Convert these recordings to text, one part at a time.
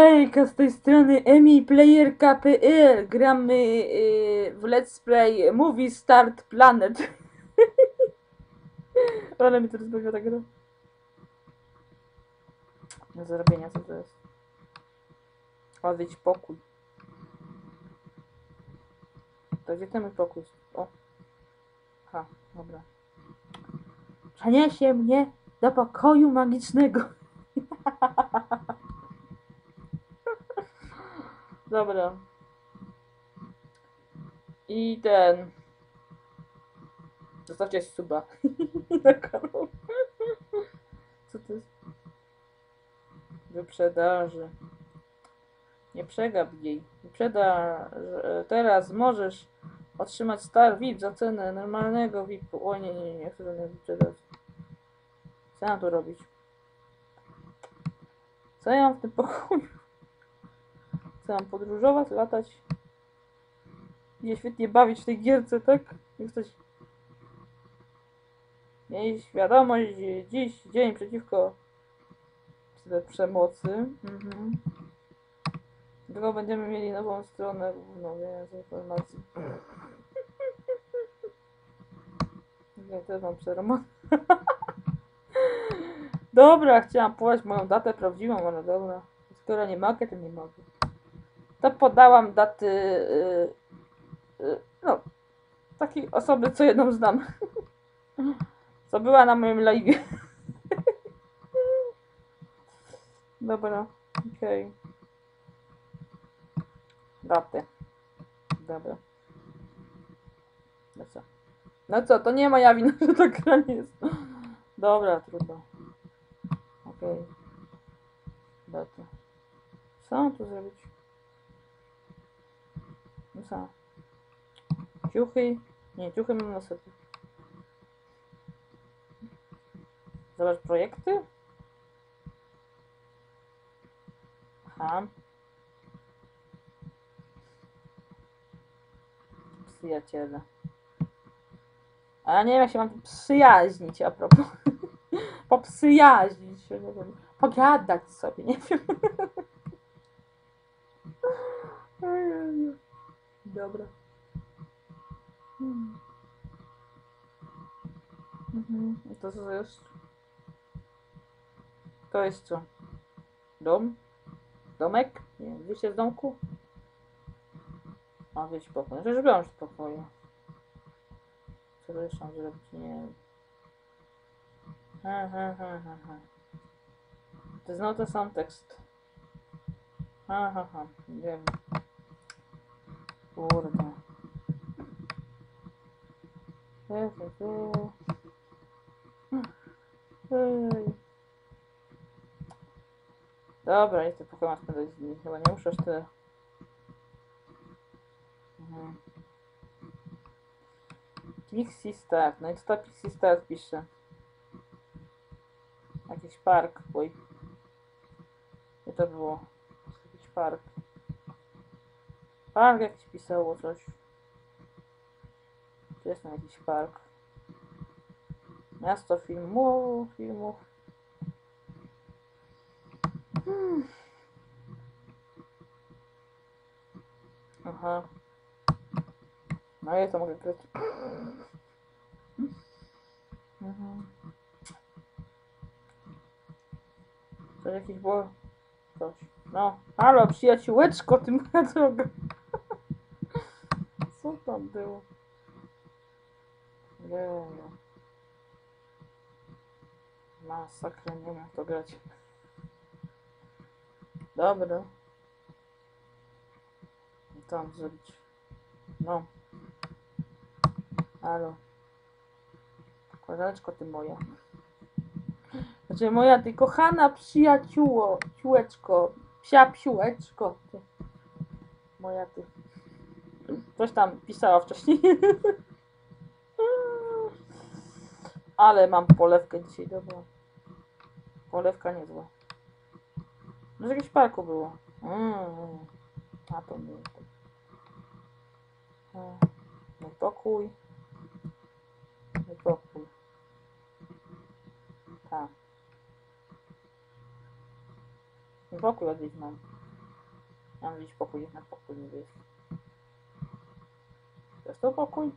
Hejka, z tej strony emiplayerka.pl Gramy y, w Let's Play Movie Start Planet. Ale mi to rozbawia ta gra. Do zrobienia, co to jest? Odwiedź pokój. To gdzie ten pokój? O. Ha, dobra. Przeniesie mnie do pokoju magicznego. Dobra. I ten. Zostawcie suba. Na kanał. Co to jest? Wyprzedaży. Nie przegap jej. Wyprzedaż. Teraz możesz otrzymać Star VIP za cenę normalnego VIP-u. O nie, nie, nie, chcę tego wyprzedać. Co ja mam tu robić? Co ja mam w tym pokoju? Co mam podróżować, latać? Nie świetnie bawić w tej gierce, tak? Jesteś... Miej świadomość, dziś dzień przeciwko przemocy. Mhm. Tylko będziemy mieli nową stronę główną, z informacji. Ja też mam przeromot. dobra, chciałam podać moją datę prawdziwą, ale dobra. Skoro nie mogę, to nie mogę. To podałam daty, yy, yy, no, takiej osoby, co jedną znam. co była na moim live. dobra, okej. Okay. Daty. Dobra. No co? No co, to nie moja wina, że to gra jest. Dobra, trudno. Okej. Okay. Daty. Co tu zrobić? No co? Ciuchy? Nie, ciuchy mam na sobie. Zobacz projekty? Aha. Przyjaciele. A ja nie wiem jak się mam przyjaźnić a propos. Poprzyjaźnić się, nie wiem. Pogadać sobie, nie wiem. Dobra. Hmm. Mhm. I to co jest? To jest co? Dom? Domek? Nie, wyjście z domku? A wiesz pokój. No już byłam w pokoju. Co to jeszcze mam zrobić? Nie wiem. Ha, ha, ha, ha, ha. To no to sam tekst. Ha, ha, ha. Wiem. Chyba nie muszę aż tyle. Mhm. Pixie Start. No i co ta Pixie Start pisze? Jakiś park, boj. Gdzie to było? Jakiś park. Park jakiś pisało coś. Tu jest tam jakiś park. Miasto filmu, filmów. Hmm. Aha. No ja to mogę grać. Mhm. To jakieś było coś. No, halo przyjaciółeczko, ty moja droga. Co tam było? Nie wiem. Masakra, nie wiem to grać. Dobra. Mam zrobić? No. Halo. Koleżaneczko ty moja. Znaczy moja ty kochana przyjacióło, ciłeczko, psia psiłeczko. Ty. Moja ty. Coś tam pisała wcześniej. Ale mam polewkę dzisiaj, dobra. Polewka niezła. No z jakiegoś parku było. Mm. A to nie. Mój pokój. Mój pokój. Tak. Mój pokój odwiedź mam. Mam widzieć pokój, na pokój niebieski. To jest to pokój?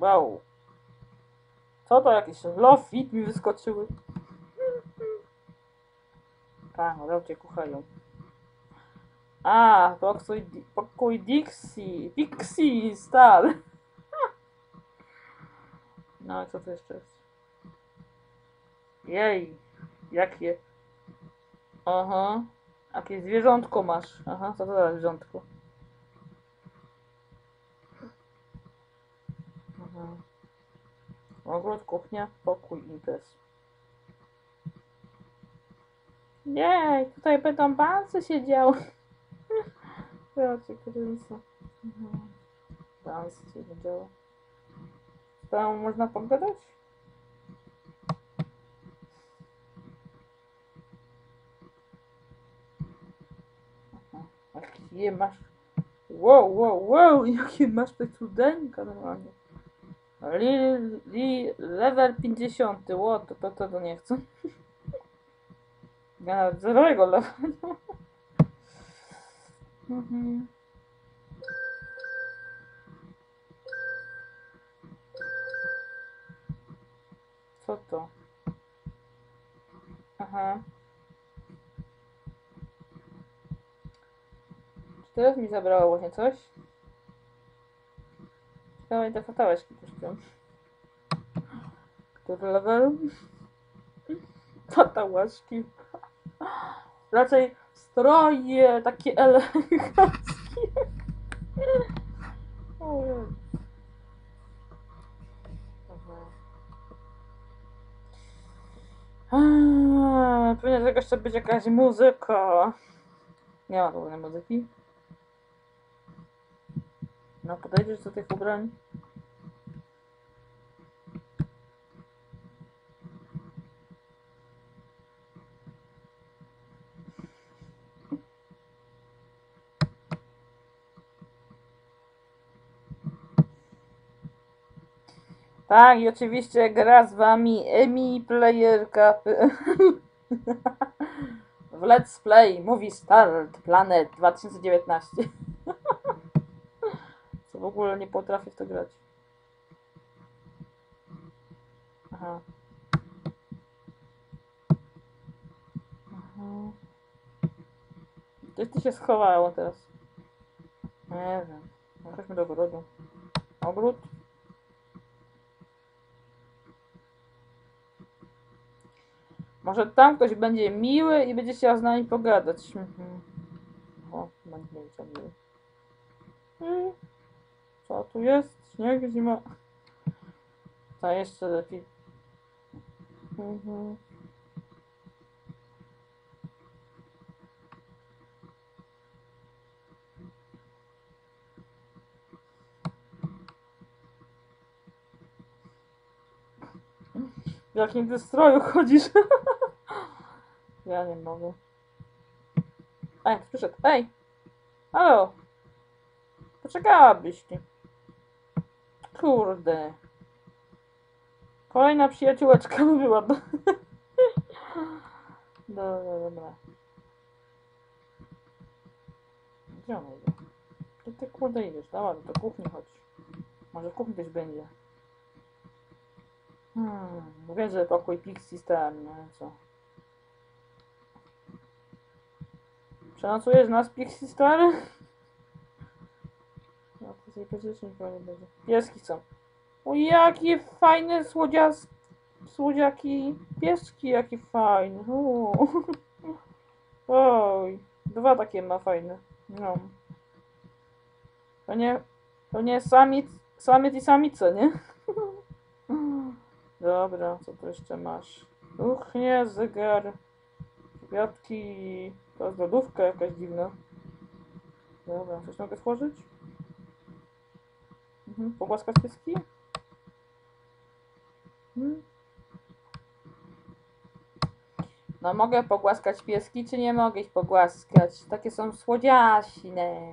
Wow. Co to jakieś love fit mi wyskoczyły? Tak, cię kuchają. A, pokój, pokój Dixie. Pixie Star. No, co to jeszcze jest? Jej, jakie. Aha. Jakie zwierzątko masz. Aha, co to za zwierzątko? Aha. Ogród, kuchnia, pokój, imprez. Jej, tutaj będą bancy siedziały. Cię kręcę. Bancy siedziały. Tam można pogadać? Jakie masz... Wow, wow, wow, jakie masz te cudeńka normalnie. Li, li, level 50, ło, to, to, to, to nie chcę. Ja nawet zerowego levelu. Mhm. Co to? Aha. Teraz mi zabrało właśnie coś? Ciekawe te fatałeczki kosztują. Który level? Fatałaszki. Raczej stroje takie eleganckie. Pewnie tego jeszcze być jakaś muzyka. Nie ma żadnej muzyki. No podejdziesz do tych ubrań. Tak, i oczywiście gra z wami Emi Playerka w Let's Play Movie Start Planet 2019. Ogóle nie potrafię w to grać. Aha. Aha. Gdzieś ty się schowało teraz? Nie wiem. No, Chodźmy do ogrodu. Ogród? Może tam ktoś będzie miły i będzie chciał z nami pogadać. Mhm. O, będzie miły. Co tu jest? Śnieg, zima. To jeszcze lepiej. Mhm. W jakim ty stroju chodzisz? ja nie mogę. Ej, przyszedł. Ej! Halo! Poczekałabyś ty. Kurde. Kolejna przyjaciółeczka by była. do- Dobra, dobra. Gdzie on idzie? Gdzie ty kurde idziesz? Dobra, do kuchni chodź. Może kuchni też będzie. Hmm, mówię, że pokój Pixie Star, no co? Przenocujesz nas Pixie Star? Nie będzie. Pieski są. O, jakie fajne słodzias... Słodziaki. Pieski, jakie fajne. Oj, dwa takie ma fajne. No. To nie... To nie samic... Samiec i samice, nie? Dobra, co tu jeszcze masz? Kuchnie, zegar, kwiatki, to jest lodówka jakaś dziwna. Dobra, coś mogę stworzyć? Mhm, pogłaskać pieski? Hmm? No mogę pogłaskać pieski, czy nie mogę ich pogłaskać? Takie są słodziaśne.